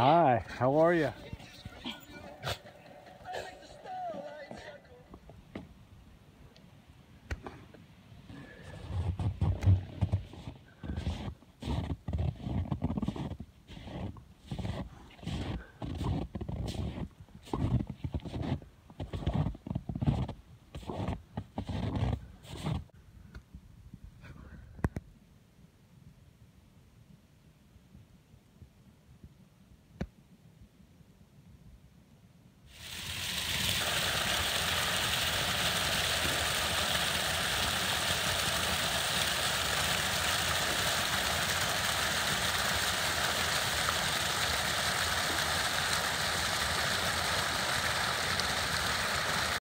Hi, how are you?